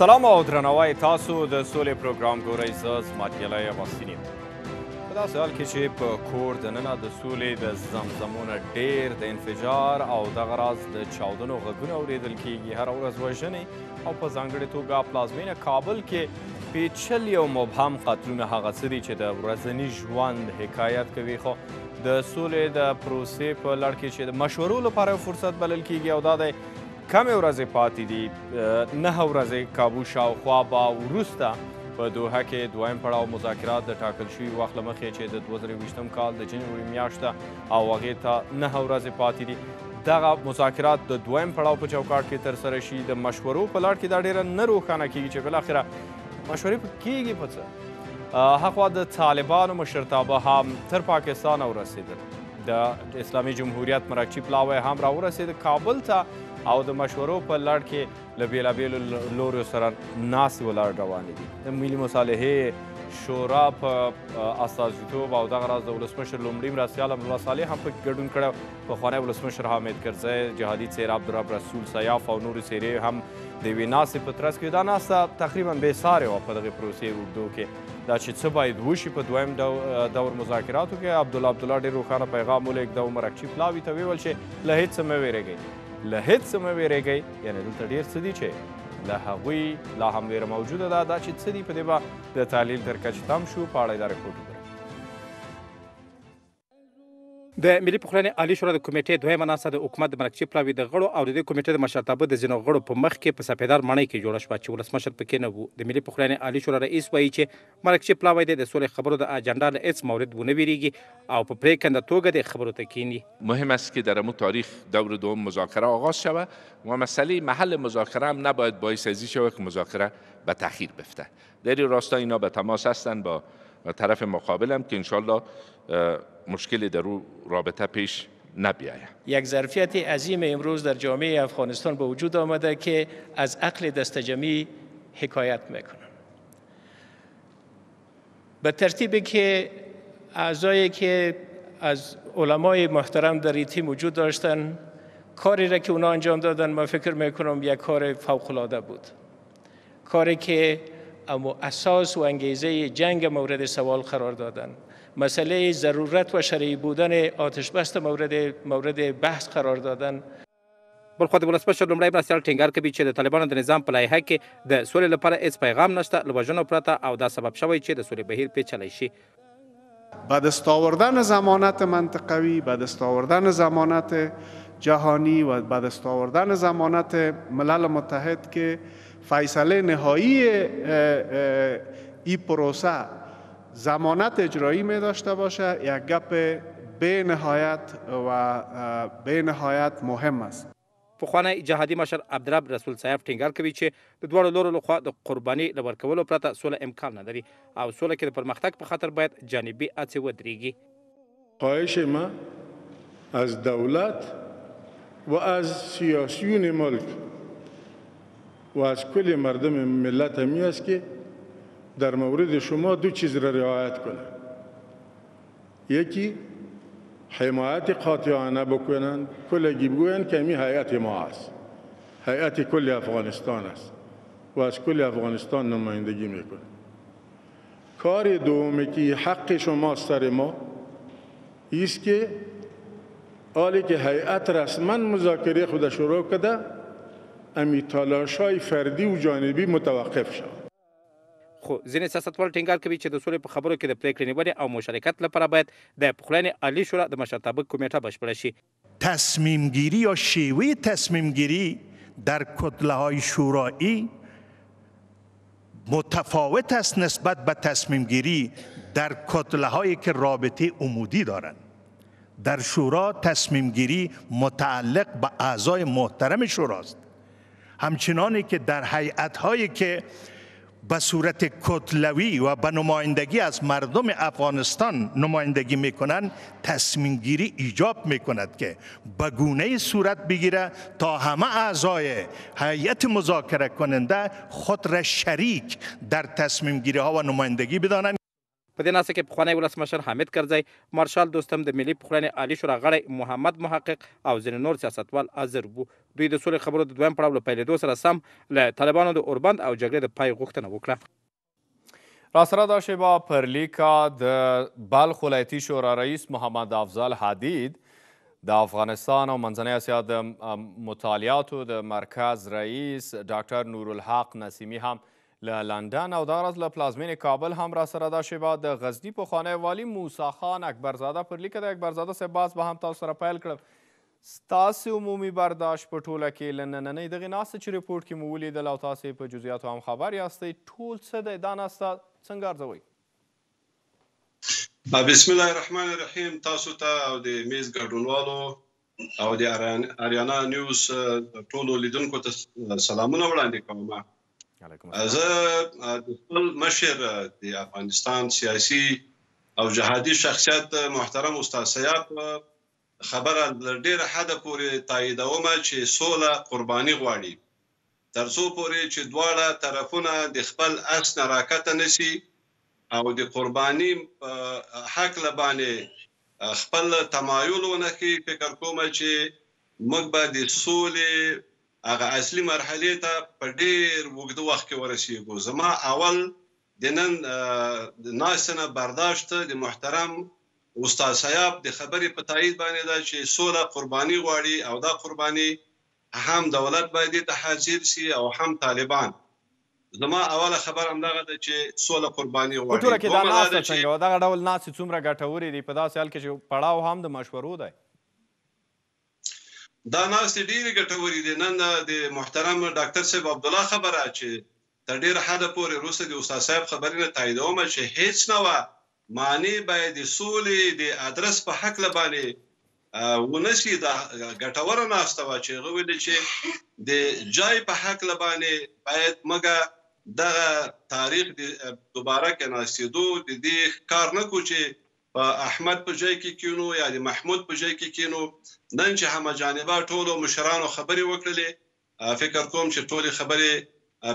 سلام او درناوی تاسو د سولې پروګرام ګورئ زه زماتیلی غوستین یم. په داسې حال کې چې په کور دننه د سولې د زمزمونه ډیر د انفجار او دغه راز د چاودنو غږونه اورېدل کیږي هره ورځ وژنې او په ځانګړې توګه پلازمینه کابل کې پیچلي او مبهم قتلونه هغه څه دي چې د ورځني ژوند حکایت کوي. خو د سولې د پروسې په لړ کې چې د مشورو لپاره فرصت بلل کیږي او دا د کمې ورځې پاتې دي نه ورځې کابو شاوخوا به وروسته په دوحه کې دویم پړاو مذاکرات د ټاکل شوي وخت له مخې چې د 2020 کال د جنوري میاشته او هغې ته نه ورځې پاتې دي. دغه مذاکرات د دویم پړاو په چوکاټ کې ترسره شي. د مشورو په لړ کې دا ډیره نه روښانه کیږي چې بالاخره مشورې کیږي په څه؟ هغه د طالبانو مشرتابه هم تر پاکستان ورسېدل د اسلامي جمهوریت مرکچی پلاوی هم راورسېد. کابل ته او د مشورو په لړ کې له بیلابیلو لوریو سره ناستې ولاړ روانې دي. د ملي مصالحې شورا په استازیتوب او دغه راز د ولسمشر لومړي مرستیال الله صالح هم په ګډون کړی پخوانی ولسمشر حامد کرزی جهادي څیره عبدالرب رسول سیاف او نورې څیرې هم د یوې ناستې په ترڅ کې. دا ناسته تقریبا بې سارې وه په دغې پروسې اوږدو کې. دا چې څه باید وشي په دویم دور مذاکراتو کې عبدالله عبدالله ډېر روښانه پیغام ولیک د مرکچي پلاوي ته ویول چې له هېڅ څه مه ویرېږئ له هیڅ څه مه ویرېږئ یعنې دلته ډېر څه دي چې له هغوی لا هم ویره موجوده ده دا چې څه دي په دې به د تحلیل تر کچې تم شو په اړه یې دا رپورټ د ملي پخلاینې عالی شورا د کمیټې دویمه ناسته د حکومت د مرکچي پلاوي د غړو او د کمیټې د مشرتابه د ځینو غړو په مخ کې په سپیدار ماڼۍ کې جوړه شوه چې ولسمشر پکې نه وو. د ملي پخلاینې عالی شورا رئیس وایي چې مرکزي پلاوی د سولې خبرو د اجنډا له هیڅ مورد ونه ویریږي او په پریکنده توګه د خبرو ته کینی مهم است که در امو تاریخ دور دوم مذاکره آغاز شود و مسئله محل مذاکره هم نباید باعث ازی شود که مذاکره به تاخیر بفته. در این راستا اینا به تماس هستند با طرف مقابلم که انشالله مشکلی در او رابطه پیش نبیاید. یک ظرفیت عظیم امروز در جامعه افغانستان به وجود آمده که از عقل دستجمعی حکایت می‌کنن به ترتیبی که اعضایی که از علمای محترم در این تیم وجود داشتن کاری را که اونا انجام دادن من فکر می‌کنم یک کار فوقلاده بود. کاری که اما اساس و انگیزه جنگ مورد سوال قرار دادن. مسئله ضرورت و شرعی بودن آتش بست مورد مورد بحث قرار دادن. بل خو د ولسمشر لومړی مرستیال ټینګار کوي چې د طالبانو د نظام په لایحه کې د سولې لپاره هیڅ پیغام نشته له وژنو پرته او دا سبب شوی چې د سولې بهیر پیچلی شي. به دست آوردن ضمانت منطقوی به دست آوردن ضمانت جهانی و به دست آوردن ضمانت ملل متحد که فیصله نهایی ای پروسه زمانت اجرایی می داشته باشه یک گپ به نهایت و به نهایت مهم است. پخوانی جهادي مشر عبدالرب رسول صاحب ټینګار کوي چې د دوړو لورو لخوا د قرباني د ورکولو پرته سوله امکان نه لري او سوله کې د پرمختګ په خاطر باید جانبي هڅې ودرېږي. خواهش ما از دولت و از سیاسیون ملک و از کل مردم ملت همی است که در مورد شما دو چیز را رعایت کنند یکی حمایت قاطعانه بکنند کلگی بگویند که می هیئت ما است. هیئت کل افغانستان است. و از کل افغانستان نمایندگی می‌کنه. کار دومی که حق شما سر ما است که حالی که هیئت رسما مذاکره خود شروع کرده امی تلاش های فردی و جانبی متوقف شد خو ځینې سیاستوال ټینګار کوي چې د سولې په خبرو کې د پریکړې نیولې او مشارکت لپاره باید د پخلاینې عالی شورا د مشرتابه کمیټه بشپړه شي. تصمیم گیری یا شیوه تصمیم گیری در کتله های شورایی متفاوت است نسبت به تصمیم گیری در کتله هایی که رابطه عمودی دارند. در شورا تصمیم گیری متعلق به اعضای محترم شوراست. همچنانی که در هیئت هایی که به صورت کتلوی و به نمایندگی از مردم افغانستان نمایندگی می‌کنند تصمیم گیری ایجاب می‌کند که به گونه صورت بگیره تا همه اعضای هیئت مذاکره کننده خود را شریک در تصمیم گیری ها و نمایندگی بدانند. په دې ناسه کې پخوانی ولسمشر حامد کرزی مارشال دوستم د ملي پخوانی عالی شورا غړی محمد محقق او ځینې نور سیاستوال حاضر وو. دوی د سولې خبرو د دویم پړاو له پیلېدو سره سم له طالبانو د اوربند او جګړې د پای غوښتنه وکړه. را سره دا شیبه پر لیکا د بلخ ولایتي شورا رئیس محمد افضل حدید د افغانستان او منځنۍ اسیا د مطالعاتو د مرکز رئیس ډاکټر نورالحق نسیمی هم له لندن او دغه له پلازمینې کابل هم را سره دا شیبه د غزني پخوانی والی موسی خان اکبرزاده پر لیکه د اکبرزاده صاحب باز به هم تاسو سره پیل کړم. ستاسو عمومي برداشت په ټوله کې له نننۍ دغې ناستې چې ریپورټ کې مو ولیدل او تاسې په جزئیاتو هم خبر یاستئ ټول څه دی؟ دا ناسته څنګه ارزوئ؟ بسم الله الرحمن الرحیم. تاسو ته او د میز ګډونوالو او د اریانا نیوز ټولو لیدونکو ته سلامونه وړاندې کوم زه د خپل مشر د افغانستان سیاسي او جهادي شخصیت محترم استاد سیاف خبره ډیره حد پورې تاییدوم چې سوله قرباني غواړي. ترڅو پورې چې دواړه طرفونه د خپل نه راکته نشي او د قرباني حق لبانه خپل تمایل ونکي فکر کوم چې موږ به د سولې هغه اصلي مرحله ته په ډیر وګړو وخت کې ورسیږو زما اول د نن ناسنه برداشت د محترم استاد صاحب د خبرې په تایید باندې دا چې سوله قرباني غواړي او دا قرباني هم دولت باید ته حاضر سي او هم طالبان. زما اوله خبر هم دغه ده چې سوله قرباني غواړي. ټول کې دا ناسته څنګه دغه ډول ناسې څومره ګټورې دي؟ په داسې حال کې چې پړاو هم د مشورو دی دا ناسې ډېرې ګټورې دي. نن د محترم ډاکټر صاحب عبد الله خبره چې تر ډېر حد پورې روسه د استاد صاحب خبرې نه تاییدوم چې هیڅ نه و معنی باید د سولې د ادرس په حق لبانې ونسی دا ګټوره ناسته وا چې غوښتل چې د جای په حق لبانې باید مګه دغه تاریخ دوباره کې ناسیدو د دې کار نه کو چې په احمد په ځای کې کینو یا د محمود په ځای کې کینو. نن چې هم جانبه ټولو مشرانو خبري وکړلې فکر کوم چې ټولې خبرې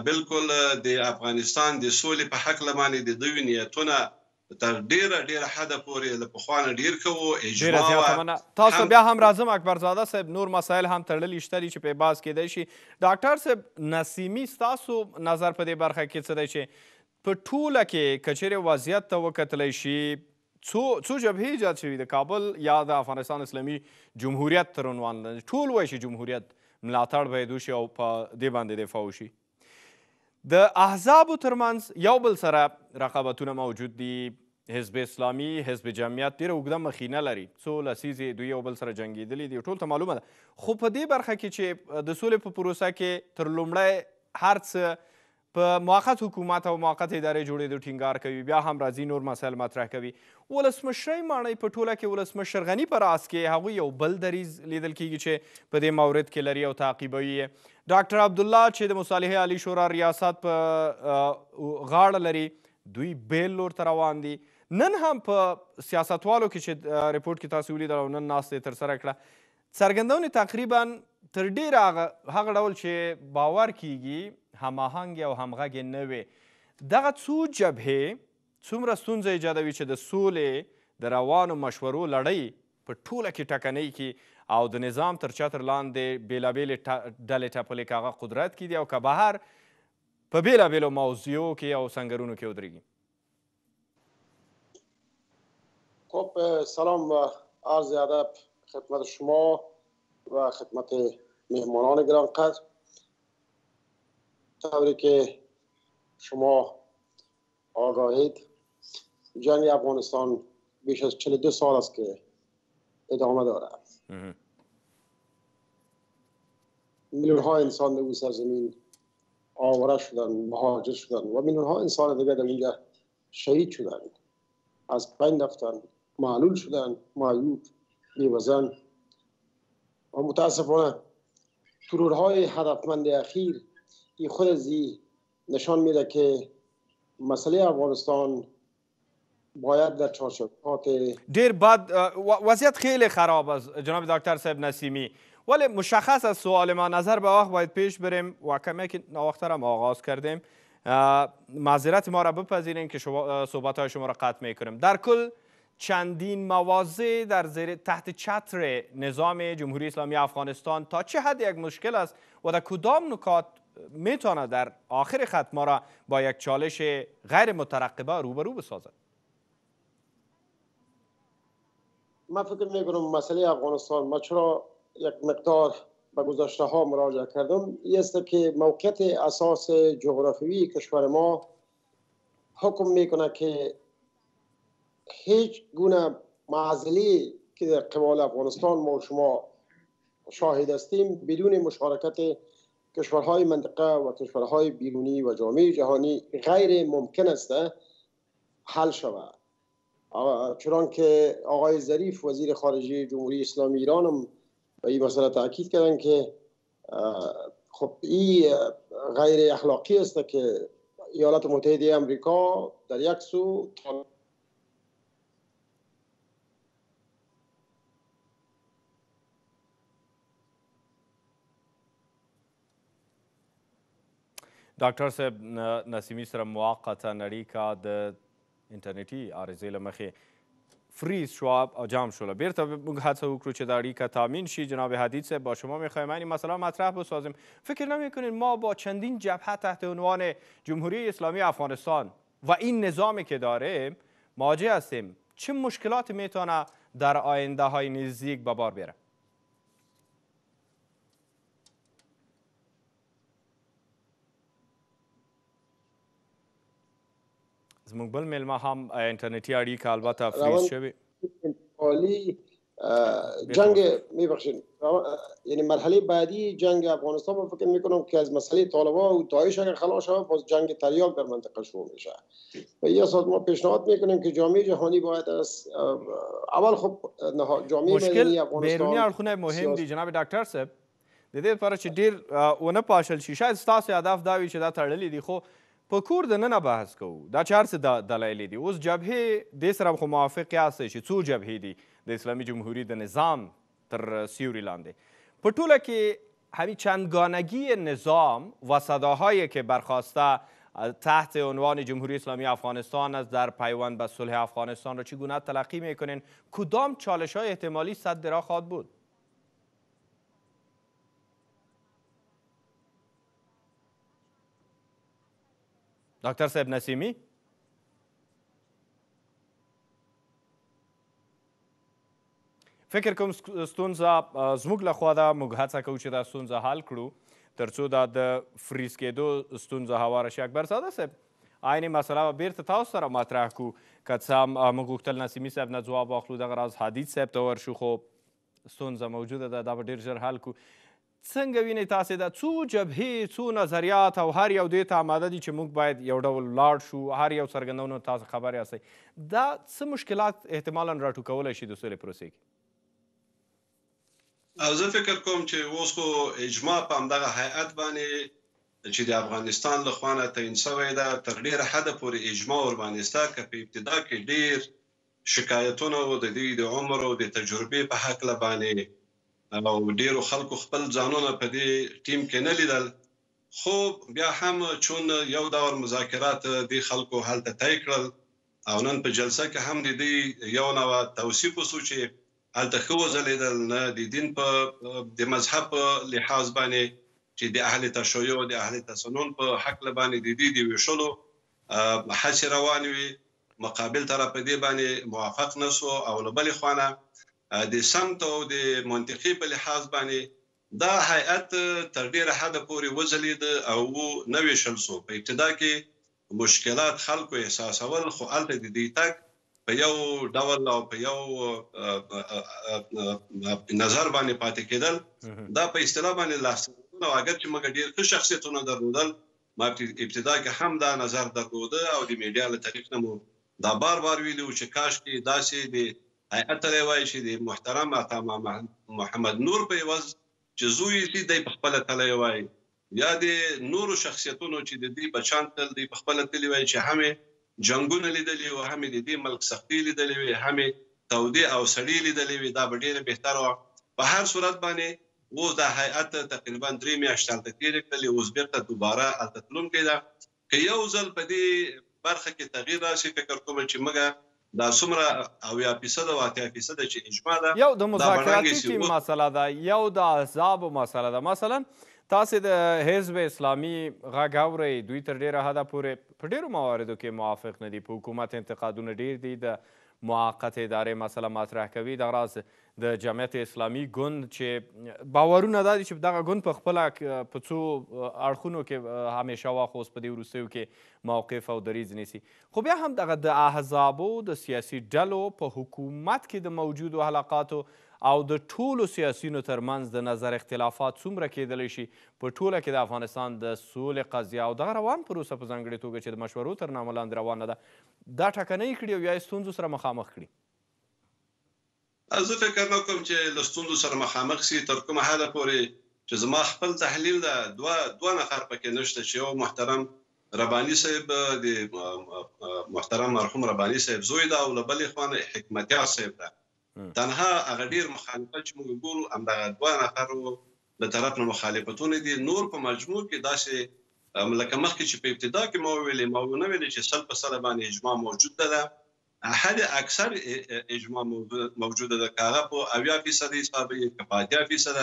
بالکل د افغانستان د سولې په حق لمانې د دوی نیتونه تر ډیره ډیره حد پورې له پخوانه ډیر کوو اجماع تاسو بیا هم راځم اکبر زاده صاحب نور مسایل هم تړلي شته چې په باز کېدای شي. ډاکټر صاحب نسیمی تاسو نظر په دې برخه کې څه دی چې په ټوله کې کچېره وضعیت ته وکتلی شي څو څو جبهې ایجاد شوي د کابل یا د افغانستان اسلامي جمهوریت تر عنوان ټول وایي چې جمهوریت ملاتړ باید وشي او په دې باندې دفاع وشي د احزابو ترمنځ یو بل سره رقابتونه موجود دي حزب اسلامي حزب جمعیت ډیره اوږده مخینه لري څو لسیزې دوی یو بل سره جنګېدلي دي ټول ته معلومه ده خو په دې برخه کې چې د سولې په پروسه کې تر لومړی هر څه په موقت حکومت او موقت ادارې جوړېدو ټینګار کوي بیا هم راځي نور مسایل مطرح کوي. ولسمشرۍ ماڼۍ په ټوله کې ولسمشر غني په راس کې هغوی یو بل دریز لیدل کیږي چې په دې مورد کې لري او تعقیبوي یې. ډاکټر عبدالله چې د مصالحې عالی شورا ریاست په غاړه لري دوی بیل لور ته روان دي. نن هم په سیاستوالو کې چې ریپورت کې تاسو ولیدل او نن ناستې ترسره کړه. څرګندونې تقریبا تر ډیره هغه ډول چې باور کیږي هماهنګ او همغږې نه وي. دغه څو جبهې څومره ستونزه ایجادوي چې د سولې د روانو مشورو لړۍ په ټوله کې ټکنۍ کې او د نظام تر چتر لاندې بیلابیلې ډلې ټپلې که هغه قدرت کې دي او که بهر په بیلابیلو موضوعو کې او سنگرونو کې ودرېږي. خب سلام و عرض ادب خدمت شما و خدمت مهمانان گرانقدر طوری که شما آگاهید. جنگ افغانستان بیش از 42 سال است که ادامه دارد. میلیون ها انسان در سرزمین آواره شدن مهاجر شدن و میلیون ها انسان دیگه در اینجا شهید شدن از بین رفتن معلول شدن معیوب بیوزن و متاسفانه ترورهای هدفمند اخیر این خود زی نشان میده که مسئله افغانستان باید در چارچوبات ډیر بد وضعیت خیلی خراب است جناب دکتر صاحب نسیمی. ولی مشخص از سوال ما نظر به وقت باید پیش بریم و کمی که نواختر هم آغاز کردیم. معذرت ما را بپذیرین که صحبت های شما را قطع میکنیم. در کل چندین مواضع در زیر تحت چتر نظام جمهوری اسلامی افغانستان تا چه حد یک مشکل است و در کدام نکات می‌تونه در آخر خط ما را با یک چالش غیر مترقبه روبرو بسازد؟ من فکر می‌کنم مسئله افغانستان ما چرا یک مقدار به گذشته ها مراجعه کردم است که موقعیت اساس جغرافیوی کشور ما حکم می‌کنه که هیچ گونه معزلی که در قبال افغانستان ما شما شاهد هستیم بدون مشارکت کشورهای منطقه و کشورهای بیرونی و جامعه جهانی غیر ممکن است حل شود. چون که آقای ظریف وزیر خارجه جمهوری اسلامی ایران هم به این مسئله تاکید کردن که خب این غیر اخلاقی است که ایالات متحده امریکا در یک سو ډاکټر صاحب نسیمی سره موقته اړیکه د انټرنیټي عارضې له مخې فریز شو او جام شول بیرته موږ هڅه وکړو چې دا اړیکه تامین شي. جناب حدید صاحب با شما می‌خوایم. این مسئله مطرح بسازیم. فکر نمی‌کنید ما با چندین جبهه تحت عنوان جمهوری اسلامی افغانستان و این نظامی که داره مواجه هستیم. چه مشکلات می‌تونه در آینده های نزدیک به بار بیاره؟ زموږ بل میلمه هم انټرنیټي اړیکه البته فریز شوی. عالی جنگ میبخشید یعنی مرحله بعدی جنگ افغانستان من فکر میکنم که از مسئله طالبان و داعش اگر خلاص شود باز جنگ تریاک در منطقه شروع میشه. و یه اساس ما پیشنهاد میکنیم که جامعه جهانی باید از اول خب جامعه مشکل بیرونی اړخونه مهم دي جناب ډاکټر صاحب. د دې لپاره چې ډیر ونه پاشل شي شاید ستاسو هدف دا وي چې دا تړلې دي خو په کور د ننه بحث کوو. دا چې هر څه دلایل دي. اوس جبهې دې سره خو موافق یاستئ چې څو جبهې دي د اسلامي جمهوری د نظام تر سیوری لاندې. په ټوله کې همین چندگانگی نظام و صداهایی که برخواسته تحت عنوان جمهوری اسلامی افغانستان است در پیوند به صلح افغانستان را چگونه تلقی میکنین؟ کدام چالش های احتمالی صد درا خواهد بود ډاکټر صاحب نسیمی فکر کوم ستونزه زموږ له خوا ده موږ هڅه کوو چې دا ستونزه حل کړو ترڅو دا د فریز کېدو ستونزه هواره شي اکبر ساده صاحب عیني مسله به بیرته تاسو سره مطرح کړو که څه هم موږ غوښتل نسیمي صاحب نه ځواب واخلو دغه راز حدید صاحب ته ورشو خو ستونزه موجوده ده دا به ډېر ژر حل کړو څنګه وینئ تاسې دا څو جبهې څو نظریات او هر یو دې ته آماده دي چې موږ باید یو ډول لاړ شو هر یو څرګندونو تاسو خبر یاستئ. دا څه مشکلات احتمالا راټوکولی شي د سولې پروسې کې؟ زه فکر کوم چې اوس خو اجماع په همدغه هیئت باندې چې د افغانستان له خوانه تعین شوی ده تر ډیره حده پورې اجماع ور باندې ستا که په ابتدا کې ډیر شکایتونه د دې د عمر او د تجربې په حق لبانې او ډیرو خلکو خپل ځانونه په دې ټیم کې نه لیدل خو بیا هم چون یو دور مذاکرات د خلکو هلته طی کړل او نن په جلسه کې هم د دې یو نو توصیف وسو چې هلته خو ځلیدل نه د دین په د مذهب لحاظ باندې چې د اهل تشیع او د اهل تسنن په حق لبانې د دې دی وشلو حشر روان وي مقابل طرف دې باندې موافق نسو او لبل خوانه د سمت او د منطقي په لحاظ باندې دا هيئت تر ډیره حد پورې وزلید او نوې شل سو. په ابتدا کې مشکلات خلکو احساسول خو الته د دې تک په یو ډول او په یو نظر باندې پاتې کېدل. دا په اصطلاح باندې لاسونه اگر چې موږ ډیر ښه شخصیتونه درلودل ما ابتدا کې هم دا نظر درلوده او د میډیا له طریق نه مو دا بار بار ویلو چې کاش کې داسې د ته وایي چې د محترم عطا محمد نور په یوز چې زوی دې د خپل تلې وایي. یا د نورو شخصیتونو چې د دې بچان تل د خپل تلې وایي چې همې جنگونه لیدلې او همې د دې ملک سختي لیدلې وي همې تودي او سړی لیدلې وي دا ډیره بهتره و په هر صورت باندې و د هيئت تقریبا درې میاشتې تل تیر کړلې اوس بیرته دوباره التتلون کېده که یو ځل په دې برخه کې تغییر راشي فکر کوم چې موږ دا څومره او یا فیصد او اتیا فیصد چې اجماع ده یو د مذاکراتي ټیم مسله ده یو د احزاب مسله ده. مثلا تاسو د حزب اسلامي غږ اورئ دوی تر ډیره حده پورې په ډیرو مواردو کې موافق نه دي په حکومت انتقادونه ډیر دي د موقت ادارې مسله مطرح کوي. دغه راز د جمعیت اسلامي ګوند چې باورونه دا دي چې دغه ګوند په خپله په څو اړخونو کې همیشه واخ اوس په دې وروستیو کې موقف او دریځ نیسي. خو بیا هم دغه د احزابو د سیاسي ډلو په حکومت کې د موجودو حلقاتو او د ټولو سیاسینو ترمنځ د نظر اختلافات څومره کېدلی شي په ټوله کې د افغانستان د سولې قضیه او دغه روان پروسه په ځانګړې توګه چې د مشورو تر نامه لاندې روانه ده دا ټاکنۍ کړي او یا یې ستونزو سره مخامخ کړي. زه فکر نه کوم چې له ستونزو سره مخامخ سي تر کومه حده پورې چې زما خپل تحلیل ده دوه دوه نفر پکې نشته چې یو محترم ربانی صاحب د محترم مرحوم ربانی صاحب زوی ده او بلې خوا حکمتیار صاحب ده تنها هغه ډیر مخالفت چې موږ ګورو همدغه دوه نفرو له طرف نه مخالفتونه دي. نور په مجموع کې داسې لکه مخکې چې په ابتدا کې مو ویلې مو نه ویلې چې سل په سل باندې اجماع موجود ده. حد اکثر اجماع موجوده ده کاغه په اویا فیصد حساب یې کفایتیا فیصد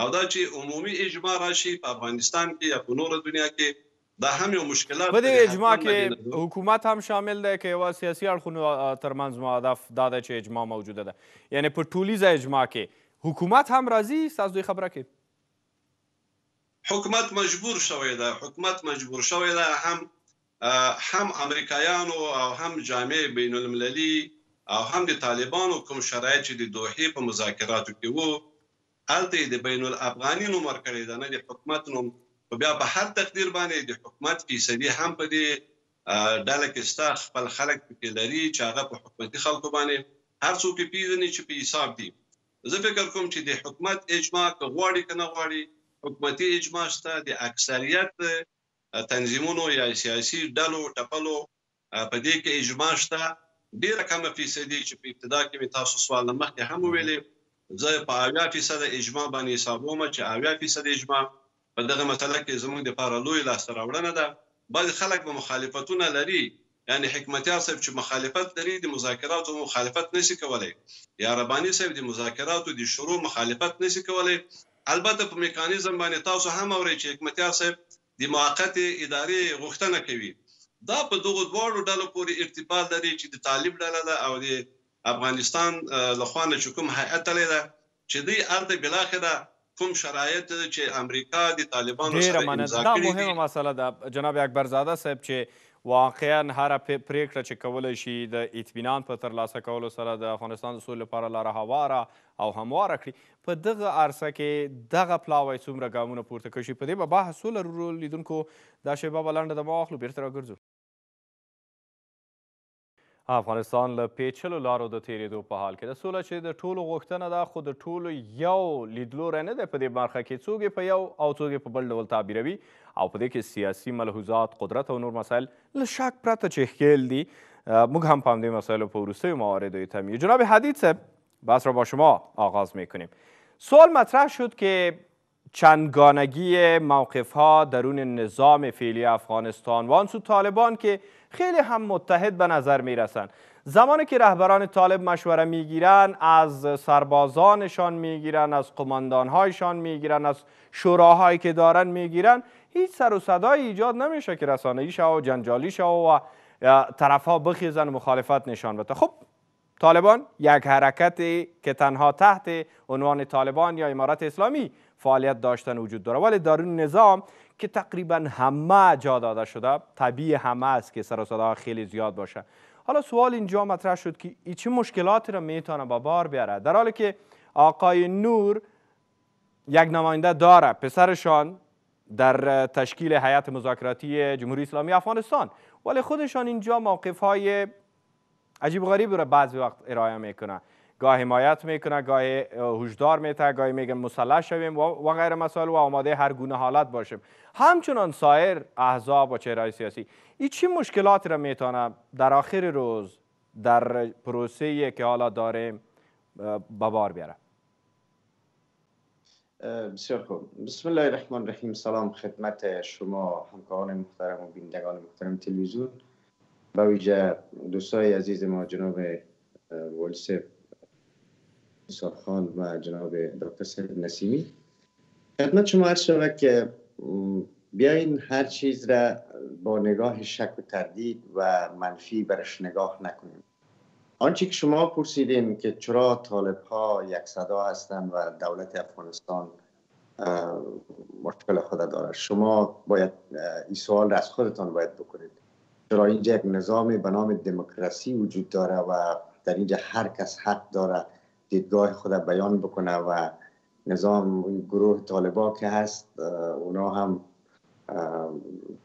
او دا چې عمومي اجماع راشي په افغانستان کې یا په نور دنیا کې دا هم یو مشکلات په دې اجماع کې حکومت هم شامل دی که یو سیاسي اړخونو ترمنځ مهدف دا ده چې اجماع موجوده ده یعنی په ټولیزه اجماع کې حکومت هم راځي ستاسو دوی خبره کې حکومت مجبور شوی ده حکومت مجبور شوی ده هم هم امریکایانو او هم جامع بین المللي او هم د طالبانو کوم شرایط چې د دوحې په مذاکراتو کې وو هلته د بین الافغاني نوم ورکړی ده نه د حکومت نوم خو بیا په هر تقدیر باندې د حکومت فیصدي هم په دې ډله کې ستا خپل خلک پکې لري چې هغه په حکومتي خلکو باندې هر څوک پیژني چې په حساب دي. زه فکر کوم چې د حکومت اجماع غواړي کنه غواړي حکومتي اجماع شته د اکثریت تنظیمونو یا سیاسي ډلو ټپلو په دې کې اجماع شته ډیره کمه فیصدي چې په ابتدا کې تاسو سوال مخکې هم ویلې زه په 80% اجماع باندې حسابوم چې 80% اجماع په دغه مسله کې زموږ د لپاره لوی لاسته راوړنه ده. بعض خلک به مخالفتونه لري یعنی حکمتیار صاحب چې مخالفت لري د مذاکراتو مخالفت نشي کولای یا ربانی صاحب د مذاکراتو د شروع مخالفت نشي کولای البته په میکانیزم باندې تاسو هم اورئ چې حکمتیار صاحب د موقت ادارې غوښتنه کوي. دا په دغه دواړو ډلو پورې ارتباط لري چې د طالب ډله ده او د افغانستان لخوا نه کوم هیئت لري چې دوی ارته بلاخره کوم شرایط چې امریکا د طالبانو سره امضا دي دا مهمه مسله ده. جناب اکبرزاده صاحب چې واقعا هر پریکړه چې کولای شي د اطمینان په ترلاسه کولو سره د افغانستان د سولې لپاره لاره هواره او همواره کړي. په دغه عرصه کې دغه پلاوی څومره ګامونه پورته کړي په دې به بحث ولرو لیدونکو دا شیبه به لنډه د ما واخلو بیرته راګرځو افغانستان له پیچلو لارو د تیریدو په حال کې. د سوله چې د ټولو غوښتنه ده خو د ټولو یو لیدلوری نه دی په دې برخه کې. څوک په یو او څوک په بل ډول تعبیروي. او په دې کې سیاسي ملحوظات قدرت او نور مسایل له شک پرته چې ښکیل دي موږ هم په همدې مسایلو په وروستیو مواردو تمیو جناب حدید صاحب بحث را با شما آغاز میکنیم. سوال مطرح شد که چندگانگی موقف ها درون نظام فعلی افغانستان و آنسو طالبان که خیلی هم متحد به نظر می رسند زمانی که رهبران طالب مشوره می‌گیرن از سربازانشان می‌گیرن از قماندانهایشان می‌گیرن از شوراهایی که دارن می‌گیرن هیچ سر و صدایی ایجاد نمیشه که رسانه‌ای شو و جنجالی شو و طرفها بخیزن مخالفت نشان بده. خب طالبان یک حرکتی که تنها تحت عنوان طالبان یا امارت اسلامی فعالیت داشتن وجود داره. ولی در این نظام که تقریبا همه جا داده شده طبیعی همه است که سر صدا خیلی زیاد باشه. حالا سوال اینجا مطرح شد که ای چه مشکلاتی را می‌تونه با بار بیاره؟ در حالی که آقای نور یک نماینده داره پسرشان در تشکیل هیئت مذاکراتی جمهوری اسلامی افغانستان. ولی خودشان اینجا موقف های عجیب غریب را بعضی وقت ارائه می‌کنه گاه حمایت می‌کنه گاه هشدار میته گاهی میگه مسلح شویم و غیر مسائل و آماده هر گونه حالت باشیم. همچنان سایر احزاب و چهرهای سیاسی این چی مشکلاتی را می‌تونه در آخر روز در پروسه که حالا داریم به بار بیاره؟ بسیار خوب. بسم الله الرحمن الرحیم. سلام خدمت شما همکاران محترم و بینندگان محترم تلویزیون. با ویژه دوستای عزیز ما جناب ولسف خان و جناب دکتر سید نسیمی. خدمت شما عرض شود که بیاین هر چیز را با نگاه شک و تردید و منفی برش نگاه نکنیم. آنچه که شما پرسیدین که چرا طالب ها یک صدا هستند و دولت افغانستان مشکل خود داره شما باید این سوال را از خودتان باید بکنید. چرا اینجا یک نظام به نام دموکراسی وجود داره و در اینجا هر کس حق داره دیدگاه خود بیان بکنه و نظام گروه طالبا که هست اونا هم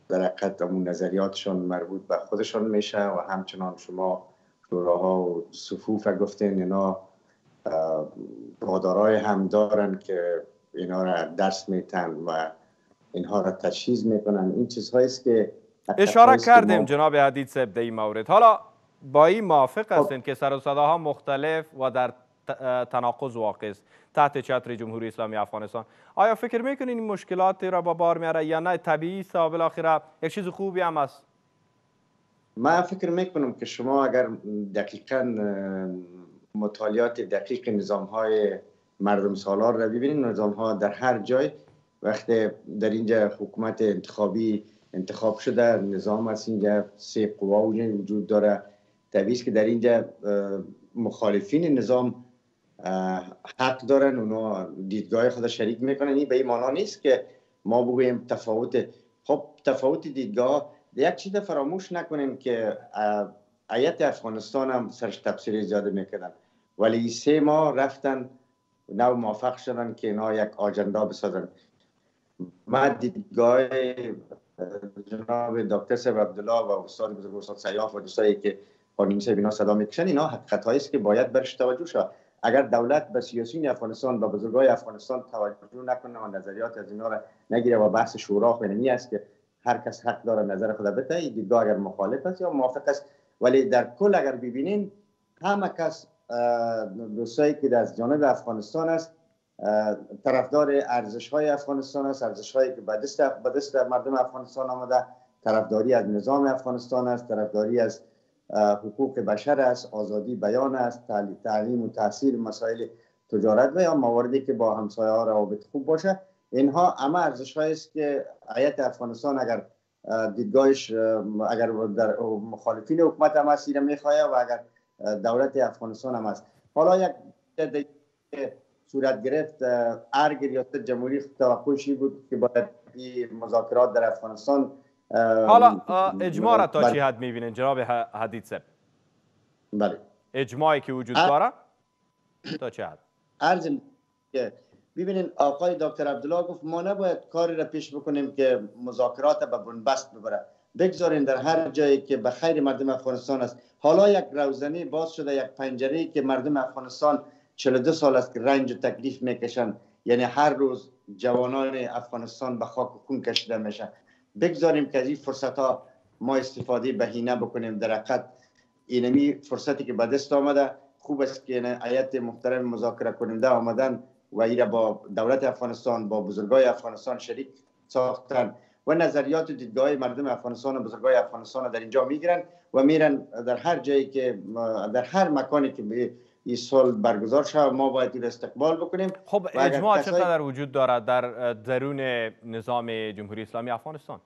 در حقیقت اون نظریاتشون مربوط به خودشون میشه و همچنان شما شوراها و صفوف گفتین اینا پادارای هم دارن که اینا را درس میتن و اینها را تشخیص می‌کنن این چیزهایی است که اشاره کردیم جناب حدید صاحب این مورد حالا با این موافق خب. هستین که سر و صداها مختلف و در تناقض واقع است. تحت چتر جمهوری اسلامی افغانستان؟ آیا فکر می‌کنین این مشکلات را با بار میاره یا نه؟ طبیعی است و بالاخره یک چیز خوبی هم است. من فکر می‌کنم که شما اگر دقیقا مطالعات دقیق نظام های مردم سالار را ببینید نظام ها در هر جای وقتی در اینجا حکومت انتخابی انتخاب شده نظام از اینجا سه قوا وجود داره. طبیعی که در اینجا مخالفین نظام حق دارن اونا دیدگاه خود شریک می‌کنن. این به این معنا نیست که ما بگوییم تفاوت. خب تفاوت دیدگاه یک چیز فراموش نکنیم که ایت افغانستان هم سرش تفسیر زیاده می‌کردن. ولی سه ماه رفتن نو موفق شدن که اینا یک آجندا بسازن. ما دیدگاه جناب دکتر صاحب عبدالله و استاد بزرگ استاد سیاف و دوستایی که قانونی صاحب اینا صدا می‌کشن اینا حقیقت است که باید برش توجه شد اگر دولت به سیاسیون افغانستان و بزرگای افغانستان توجه نکنه و نظریات از اینا را نگیره و بحث شورا خونمی است که هر کس حق داره نظر خود بده دیدگاه اگر مخالف است یا موافق است. ولی در کل اگر ببینین همه کس دوستایی که از جانب افغانستان است طرفدار ارزش های افغانستان است ارزش هایی که به دست مردم افغانستان آمده طرفداری از نظام افغانستان است طرفداری از حقوق بشر است آزادی بیان است تعلیم و تاثیر مسائل تجارت و یا مواردی که با همسایه ها روابط خوب باشه. اینها همه ارزش است که حیات افغانستان اگر دیدگاهش اگر در مخالفین حکومت هم هست می‌خواه و اگر دولت افغانستان هم هست. حالا یک صورت گرفت ارگ ریاست جمهوری توقعشی بود که باید مذاکرات در افغانستان حالا اجماع را تا بله. چی حد می‌بینین؟ جناب حدید سب بله. اجماعی که وجود داره؟ تا چه حد؟ عرض که ببینین آقای دکتر عبدالله گفت ما نباید کاری را پیش بکنیم که مذاکرات به بنبست ببره. بگذارین در هر جایی که به خیر مردم افغانستان است. حالا یک روزنی باز شده یک پنجره که مردم افغانستان 42 سال است که رنج و تکلیف می‌کشن. یعنی هر روز جوانان افغانستان به خاک و خون کشیده میشن. بگذاریم که از این فرصت ها ما استفاده بهینه بکنیم. در حقیقت اینمی فرصتی که به دست آمده خوب است که ایت محترم مذاکره کننده آمدن و ایره با دولت افغانستان با بزرگای افغانستان شریک ساختن و نظریات دیدگاه مردم افغانستان و بزرگای افغانستان در اینجا می‌گیرن و میرن در هر جایی که در هر مکانی که این سال برگزار شد ما باید این استقبال بکنیم. خب اجماع چقدر وجود دارد در درون نظام جمهوری اسلامی افغانستان؟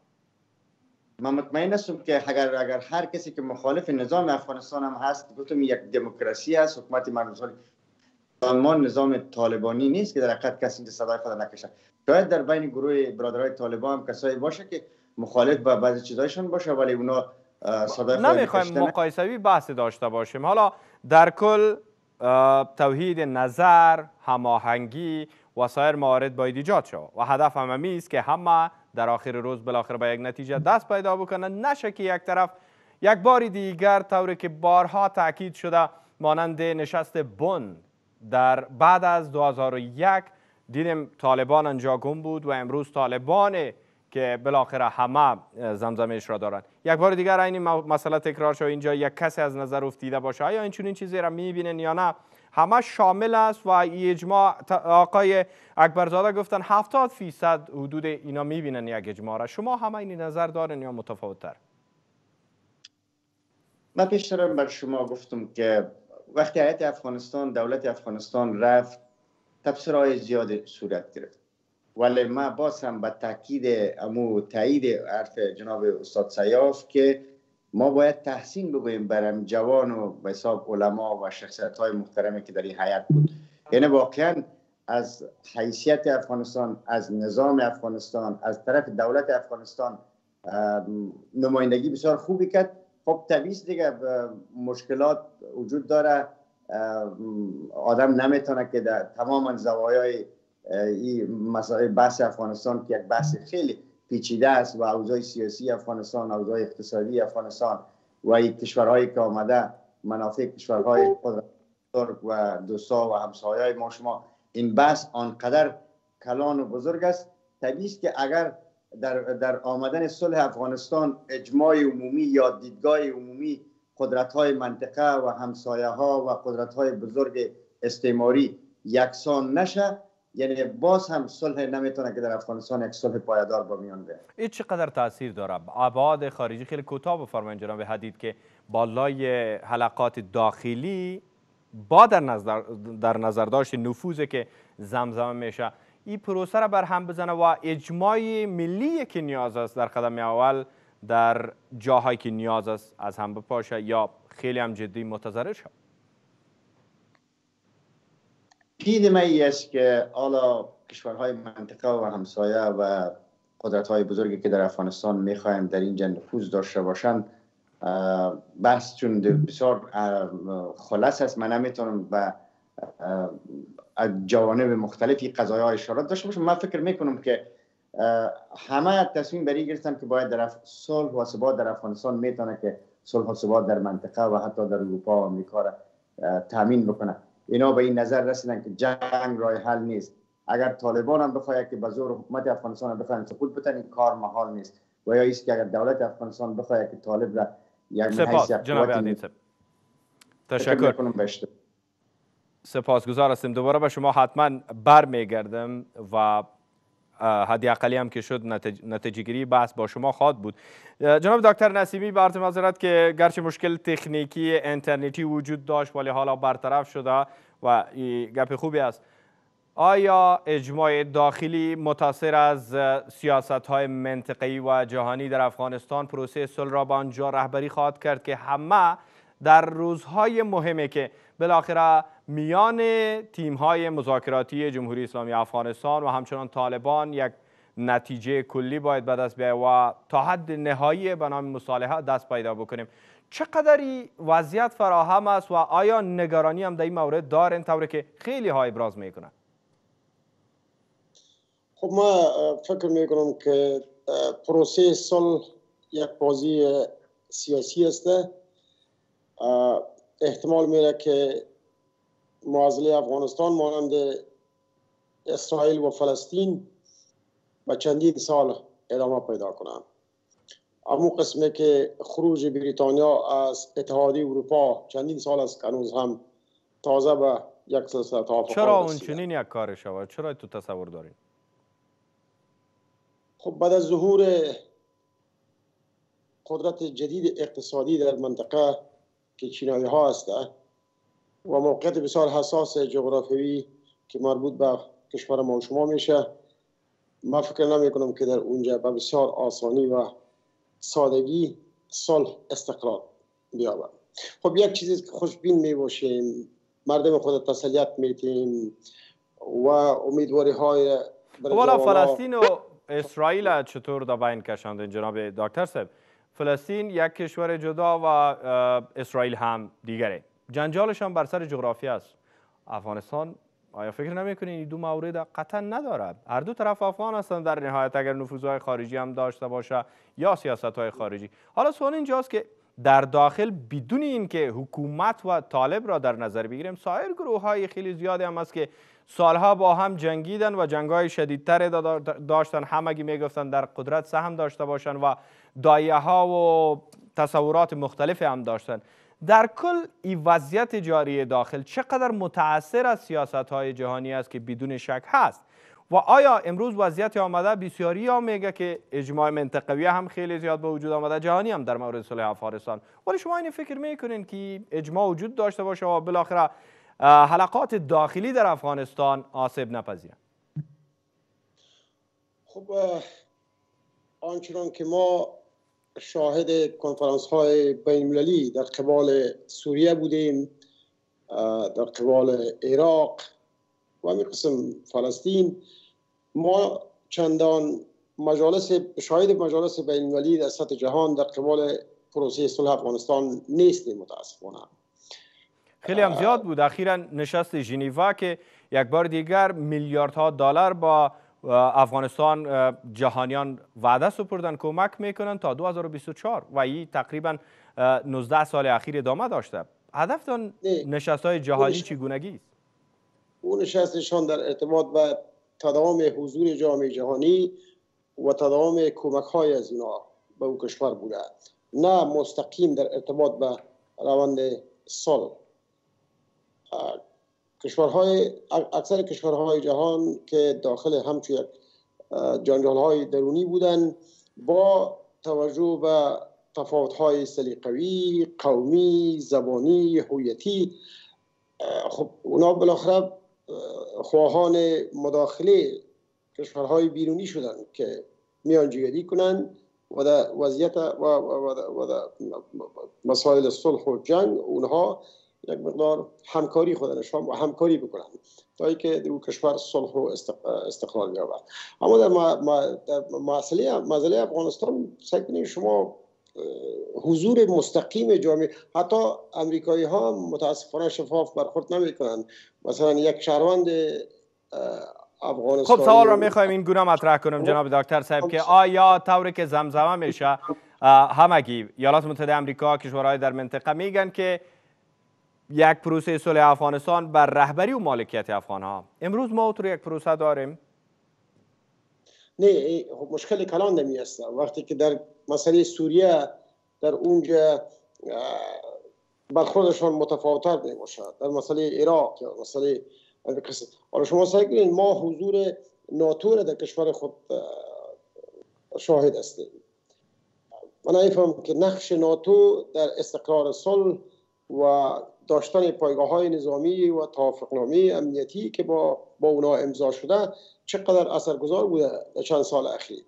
من مطمئن هستم که اگر اگر هر کسی که مخالف نظام افغانستان هم هست گفتم یک دموکراسی است حکومت مردم ما نظام طالبانی نیست که در حقیقت کسی صدای خود نکشه. شاید در بین گروه برادرای طالبان هم کسایی باشه که مخالف با بعضی چیزایشون باشه ولی اونا صدای خود نمی‌خوایم مقایسوی بحث داشته باشیم. حالا در کل توحید نظر هماهنگی و سایر موارد باید ایجاد شد و هدف هممی است که همه در آخر روز بالاخره به یک نتیجه دست پیدا بکنن نشه که یک طرف یک بار دیگر طوری که بارها تاکید شده مانند نشست بن در بعد از 2001 دیدیم طالبان انجا گم بود و امروز طالبان که بالاخره همه زمزمش را دارن. یک بار دیگر این مسئله تکرار شد. اینجا یک کسی از نظر افتیده باشه. آیا این چنین چیزی را می‌بینن یا نه؟ همه شامل است و اجماع آقای اکبرزاده گفتن 70 فیصد حدود اینا می‌بینن یک اجماع را. شما همه این نظر دارن یا متفاوت تر من پیشترم بر شما گفتم که وقتی حیات افغانستان دولت افغانستان رفت تفسیرهای زیاد صورت گرفت. ولی ما باز هم به تاکید امو تایید حرف جناب استاد سیاف که ما باید تحسین بگوییم برم جوان و به حساب علما و شخصیت های محترمی که در این حیات بود. یعنی واقعا از حیثیت افغانستان از نظام افغانستان از طرف دولت افغانستان نمایندگی بسیار خوبی کرد. خب طبیعی دیگه مشکلات وجود داره. آدم نمی‌تونه که در تمام زوایای این مسائل بحث افغانستان که یک بحث خیلی پیچیده است و اوضاع سیاسی افغانستان اوضاع اقتصادی افغانستان و این کشورهایی که آمده منافع کشورهای بزرگ و دوستا و همسایه ما شما این بحث آنقدر کلان و بزرگ است طبیعی که اگر در, در آمدن صلح افغانستان اجماع عمومی یا دیدگاه عمومی قدرت های منطقه و همسایه ها و قدرت های بزرگ استعماری یکسان نشه یعنی باز هم صلح نمی‌تونه که در افغانستان یک صلح پایدار با میان بیاره این چقدر تاثیر داره؟ ابعاد خارجی خیلی کوتاه بفرمایید جناب حدید که بالای حلقات داخلی با در نظر در نظر داشت نفوذی که زمزمه میشه. این پروسه را بر هم بزنه و اجماع ملی که نیاز است در قدم اول در جاهایی که نیاز است از هم بپاشه یا خیلی هم جدی متضرر شد پید می است که حالا کشورهای منطقه و همسایه و قدرت های بزرگی که در افغانستان می‌خوایم در اینجا نفوذ داشته باشند بحث چون بسیار خلاص است. من نمی‌تونم به از جوانب مختلفی قضایای های اشارات داشته باشم. من فکر می‌کنم که همه تصمیم بری گرفتن که باید در صلح و ثبات در افغانستان می‌تونه که صلح و ثبات در منطقه و حتی در اروپا و امریکا را تامین بکنه. اینا به این نظر رسیدن که جنگ راه حل نیست. اگر طالبان هم بخواهد که به زور حکومت افغانستان بخواهد سقوط بتن این کار محال نیست. و یا است که اگر دولت افغانستان بخواهد که طالب را یک سپاس جناب تشکر. سپاسگزار هستیم دوباره به شما حتما بر میگردم و حدی اقلی هم که شد نتیجه گیری بحث با شما خواد بود. جناب دکتر نسیمی به عرض معذرت که گرچه مشکل تکنیکی اینترنتی وجود داشت ولی حالا برطرف شده و گپ خوبی است. آیا اجماع داخلی متاثر از سیاست های منطقی و جهانی در افغانستان پروسه صلح را به آنجا رهبری خواهد کرد که همه در روزهای مهمه که بالاخره میان تیم های مذاکراتی جمهوری اسلامی افغانستان و همچنان طالبان یک نتیجه کلی باید به دست بیاید و تا حد نهایی به نام مصالحه دست پیدا بکنیم. چقدری وضعیت فراهم است و آیا نگرانی هم در این مورد دارین؟ طوری که خیلی های ابراز می‌کنن. خب ما فکر می‌کنم که پروسه صلح یک بازی سیاسی است. احتمال میره که معضله افغانستان مانند اسرائیل و فلسطین و چندین سال ادامه پیدا کنند. اما قسمه که خروج بریتانیا از اتحادیه اروپا چندین سال است که هنوز هم تازه به یک سلسله توافق چرا اون چنین یک کار شود؟ چرا تو تصور دارید؟ خب بعد از ظهور قدرت جدید اقتصادی در منطقه که چینایی ها هست و موقعیت بسیار حساس جغرافیایی که مربوط به کشور ما و شما میشه. ما فکر نمی کنم که در اونجا به بسیار آسانی و سادگی صلح استقرار بیابد. خب یک چیزی که خوشبین می باشیم مردم خود تسلیت میتیم و امیدواری های والا فلسطین و اسرائیل چطور دا بین کشاندن؟ جناب دکتر صاحب فلسطین یک کشور جدا و اسرائیل هم دیگره. جنجالش هم بر سر جغرافی است. افغانستان آیا فکر نمی‌کنین این دو مورد قطعا ندارد؟ هر دو طرف افغان هستند در نهایت اگر نفوذهای خارجی هم داشته باشه یا سیاست های خارجی. حالا سوال اینجاست که در داخل بدون اینکه حکومت و طالب را در نظر بگیریم سایر گروه های خیلی زیادی هم است که سالها با هم جنگیدن و جنگای شدیدتر داشتن همگی می‌گفتن در قدرت سهم داشته باشن و دایه ها و تصورات مختلف هم داشتن. در کل این وضعیت جاری داخل چقدر متاثر از سیاست های جهانی است که بدون شک هست. و آیا امروز وضعیت آمده بسیاری ها میگه که اجماع منطقوی هم خیلی زیاد به وجود آمده جهانی هم در مورد صلح افغانستان. ولی شما این فکر می‌کنین که اجماع وجود داشته باشه و بالاخره حلقات داخلی در افغانستان آسیب نپذیرن خب آنچنان که ما شاهد کنفرانس های بین در قبال سوریه بودیم در قبال عراق و همین قسم فلسطین. ما چندان مجالس شاهد مجالس بین المللی در سطح جهان در قبال پروسه صلح افغانستان نیستیم متاسفانه. خیلی هم زیاد بود. اخیرا نشست ژنیوا که یک بار دیگر میلیاردها دلار با افغانستان جهانیان وعده سپردن کمک می‌کنن تا 2024 و این تقریبا 19 سال اخیر ادامه داشته. هدفتان نشست های جهانی چگونگی است؟ او نشستشان در ارتباط به تداوم حضور جامعه جهانی و تداوم کمک های از اینا به او کشور بوده. نه مستقیم در ارتباط به روند صلح کشورهای اکثر کشورهای جهان که داخل همچون جنجال های درونی بودن با توجه به تفاوت های سلیقوی قومی زبانی هویتی خب اونا بالاخره خواهان مداخله کشورهای بیرونی شدن که میانجیگری کنند و در وضعیت و, و, مسائل صلح و جنگ اونها یک مقدار همکاری خودش و همکاری بکنن تا اینکه در کشور صلح و استقلال بیابد اما در, مسئله مسئله افغانستان سعی شما حضور مستقیم جامعه حتی امریکایی ها متاسفانه شفاف برخورد نمی کنند مثلا یک شهروند افغانستان خب سوال رو می‌خوایم این گونه مطرح کنم جناب دکتر صاحب که آیا طوری که زمزمه میشه همگی ایالات متحده امریکا کشورهای در منطقه میگن که یک پروسه صلح افغانستان بر رهبری و مالکیت افغان ها امروز ما تو یک پروسه داریم. نه خب مشکل کلان نمی وقتی که در مسئله سوریه در اونجا برخوردشان متفاوتر می باشد. در مسئله عراق یا مسئله حالا شما سعی ما حضور ناتو در کشور خود شاهد هستیم. من نمیفهم که نقش ناتو در استقرار صلح و داشتن پایگاه های نظامی و توافقنامه امنیتی که با با اونا امضا شده چقدر اثرگذار بوده در چند سال اخیر.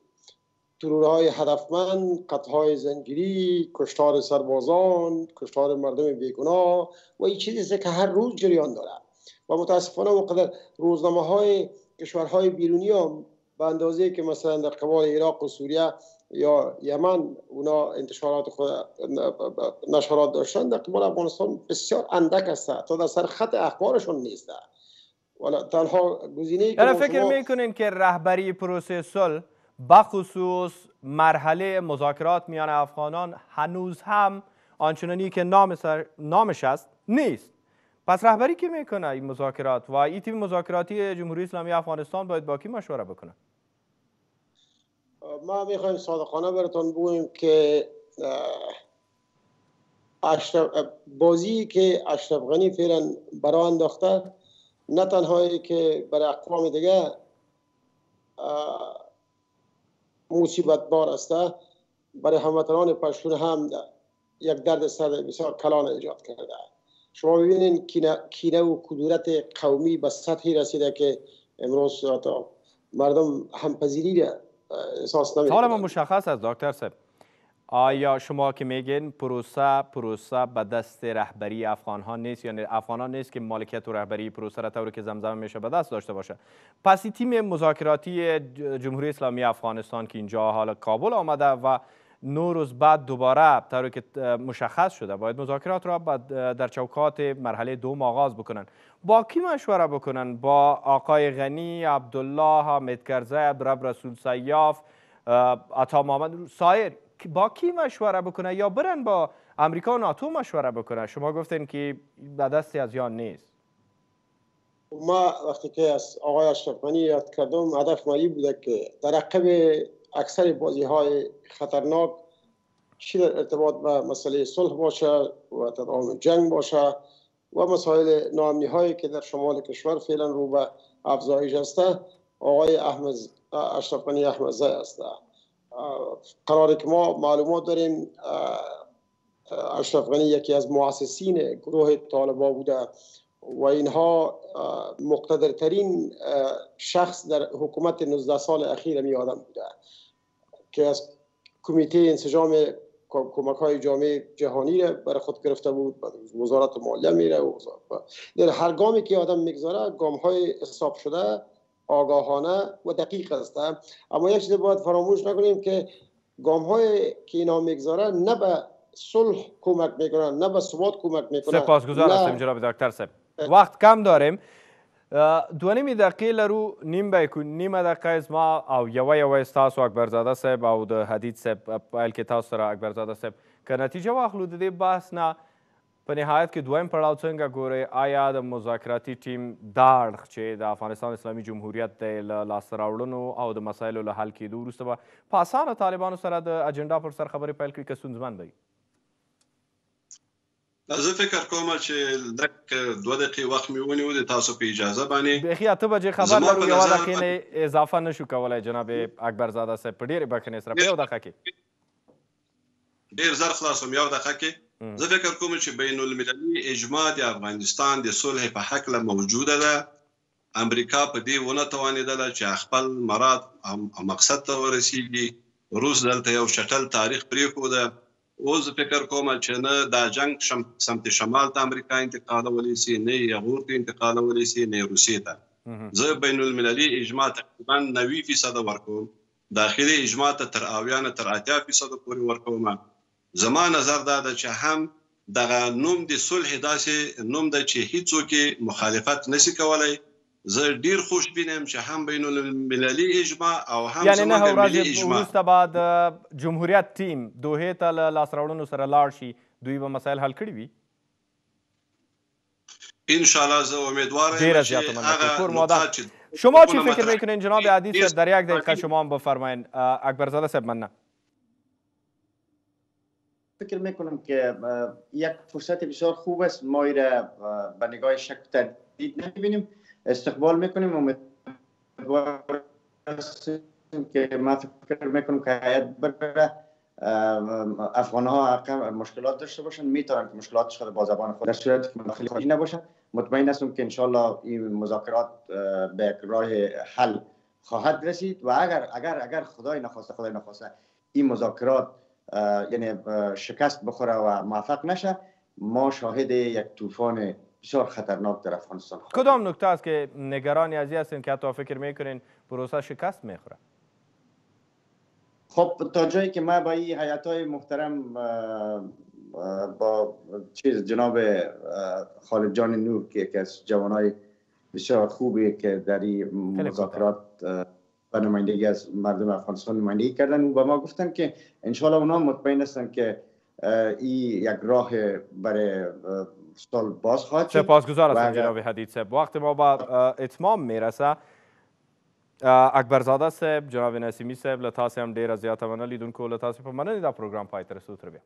های هدفمند های زنگیری کشتار سربازان کشتار مردم بیگناه و این چیزی که هر روز جریان داره. و متاسفانه وقدر روزنامه های کشورهای بیرونی هم به اندازه که مثلا در قبال عراق و سوریه یا یمن اونا انتشارات خود نشرات داشتن در قبال افغانستان بسیار اندک است. تا در سر خط اخبارشون نیست. ولی تنها گزینه که فکر می‌کنین که رهبری پروسه صلح بخصوص مرحله مذاکرات میان افغانان هنوز هم آنچنانی که نام نامش است نیست. پس رهبری که می‌کنه این مذاکرات؟ و این تیم مذاکراتی جمهوری اسلامی افغانستان باید با کی مشوره بکنه؟ ما می‌خوایم صادقانه براتون بگویم که بازی که اشرف غنی فعلا برای انداخته نه تنهایی که برای اقوام دیگه مصیبت بار است. برای هموطنان پشتون هم یک درد سر بسیار کلان ایجاد کرده. شما ببینید کینه و کدورت قومی به سطحی رسیده که امروز مردم همپذیری احساس حالا مشخص است دکتر صاحب. آیا شما که میگین پروسه پروسه به دست رهبری افغان ها نیست؟ یعنی افغان ها نیست که مالکیت و رهبری پروسه را طوری که زمزمه میشه به دست داشته باشه. پس تیم مذاکراتی جمهوری اسلامی افغانستان که اینجا حالا کابل آمده و نو روز بعد دوباره طوری که مشخص شده. باید مذاکرات را در چوکات مرحله دوم آغاز بکنن. با کی مشوره بکنن با آقای غنی عبدالله حامد کرزی رسول سیاف عطا محمد سایر. با کی مشوره بکنه یا برن با امریکا و ناتو مشوره بکنه شما گفتین که به دستی از یان نیست. ما وقتی که از آقای اشرف غنی یاد کردم هدف ما بوده که در عقب اکثر بازی های خطرناک چی در ارتباط به مسئله صلح باشه و تداوم جنگ باشه و مسائل ناامنی هایی که در شمال کشور فعلا رو به افزایش است آقای احمد اشرف غنی احمد زای است قراره که ما معلومات داریم اشرف غنی یکی از مؤسسین گروه طالبا بوده. و اینها مقتدرترین شخص در حکومت 19 سال اخیر می آدم بوده. که از کمیته انسجام کمک های جامعه جهانی را برای خود گرفته بود وزارت مالیه میره و در هر گامی که آدم می‌گذاره گام های حساب شده آگاهانه و دقیق است. اما یک چیز باید فراموش نکنیم که گام های که اینا می‌گذاره نه به صلح کمک می‌کنن نه به ثبات کمک می‌کنن. سپاسگزار هستم جناب دکتر صاحب وقت کم داریم. دوه نیمې دقیقې لرو نیم به نیمه دقیقه زما او یوه یوه ستاسو اکبرزاده صاحب او د حدید صاحب پیل کې تاسو سره اکبرزاده صاحب. که نتیجه واخلو د دې بحث نه په نهایت کې دویم پړاو څنګه ګورئ؟ آیا د مذاکراتي ټیم دا اړخ چې د افغانستان اسلامي جمهوریت دی له لاسته راوړنو او د مسایلو له حل کېدو وروسته به په اسانه طالبانو سره د اجنډا پر سر خبرې پیل کړي که ستونزمن دی زه فکر کوم چې دک دوه دقیقې وخت مې ونیو د تاسو په اجازه باندې. بیخي اته بجې خبر لرو یوه دقیقې نه اضافه نشو کولی جناب اکبرزاده صاحب په ډېرې بخښنې سره په یو دقیقه کې. ډېر زر خلاصوم یو دقیقه کې. زه فکر کوم چې بین المللي اجماع د افغانستان د صلح په حق له موجوده ده. امریکا په دې ونه توانیدله چې خپل مراد او مقصد ته ورسیږي. روس دلته یو شټل تاریخ پریښوده اوس فکر کوم چې نه دا جنگ شم سمت شمال ته امریکا انتقالولی سي نه یغور ته انتقالولی سي نه روسیې ته زه بین المللي اجماع تقریبا 90% ورکوم داخلي اجماع ته تر اویان تر 80% پورې ورکوم زما نظر دا ده چې هم دغه نوم د صلح داسې نوم د چې هیڅوک مخالفت نسی کولای زه ډیر خوشبینم چې هم بین المللي اجماع او هم یعنی نه ورځې وروسته بعد جمهوریت ټیم دوحې ته له لاسراوړنو سره لاړ شي دوی به مسایل حل کړي وي؟ ان شاء الله زه امیدوارم ډیر زیاته مننه. ماده. شما چی فکر میکنین جناب عدی صاحب در یک دقیقه شما هم بفرمایین. اکبرزاده صاحب مننه. فکر میکنم که یک فرصت بسیار خوب است. ما را به نگاه شک تردید نمیبینیم استقبال می‌کنیم. امیدوار که ما فکر می‌کنم که هیئت بره. افغان ها مشکلات داشته باشن. می‌تونن که مشکلاتش خود با زبان خود در صورتی که مداخله خارجی نباشن. مطمئن هستم که انشالله این مذاکرات به راه حل خواهد رسید. و اگر اگر اگر خدای نخواسته خدای نخواسته این مذاکرات یعنی شکست بخوره و موفق نشه ما شاهد یک طوفان بسیار خطرناک در افغانستان کدام نکته است که نگرانی ازی هستین که حتی فکر می‌کنین پروسه شکست می‌خوره؟ خب تا جایی که ما با این حیات های محترم با چیز جناب خالد جان نور که یکی از جوانای بسیار خوبی که در این مذاکرات به نمایندگی از مردم افغانستان نمایندگی کردن و به ما گفتن که انشالله اونا مطمئن هستن که این یک راه برای سال باز خواهد شد سپاسگزار هستم جناب حدید صاحب وقت ما با اتمام میرسه اکبرزاده صاحب جناب نسیمی صاحب له تاسې هم ډیره زیاته مننه لیدونکو له تاسې په مننې دا پروګرام پای ته رسو تر بیا